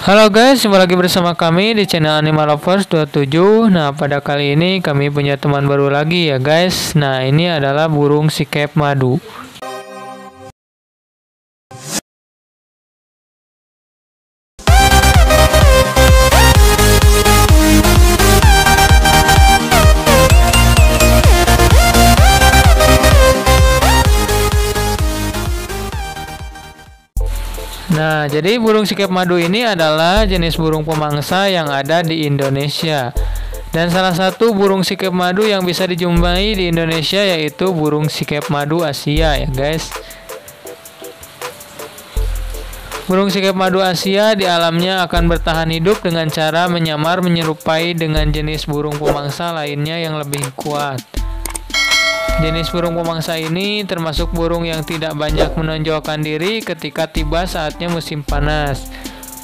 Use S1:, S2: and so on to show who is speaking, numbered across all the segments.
S1: Halo guys, jumpa lagi bersama kami di channel Animal Lovers 27 Nah pada kali ini kami punya teman baru lagi ya guys. Nah ini adalah burung sikep madu Nah, jadi burung sikep madu ini adalah jenis burung pemangsa yang ada di Indonesia. Dan salah satu burung sikep madu yang bisa dijumpai di Indonesia yaitu burung sikep madu Asia ya, guys. Burung sikep madu Asia di alamnya akan bertahan hidup dengan cara menyamar menyerupai dengan jenis burung pemangsa lainnya yang lebih kuat. Jenis burung pemangsa ini termasuk burung yang tidak banyak menonjolkan diri ketika tiba saatnya musim panas.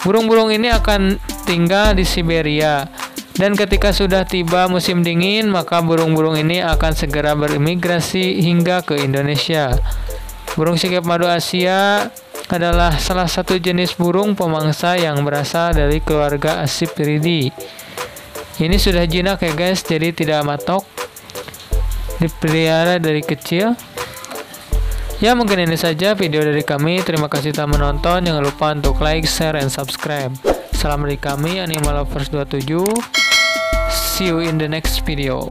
S1: Burung-burung ini akan tinggal di Siberia. Dan ketika sudah tiba musim dingin, maka burung-burung ini akan segera berimigrasi hingga ke Indonesia. Burung sikap madu Asia adalah salah satu jenis burung pemangsa yang berasal dari keluarga Asipiridae. Ini sudah jinak ya guys, jadi tidak matok dipelihara dari kecil. Ya mungkin ini saja video dari kami. Terima kasih telah menonton. Jangan lupa untuk like, share, and subscribe. Salam dari kami Animal Lovers 27 See you in the next video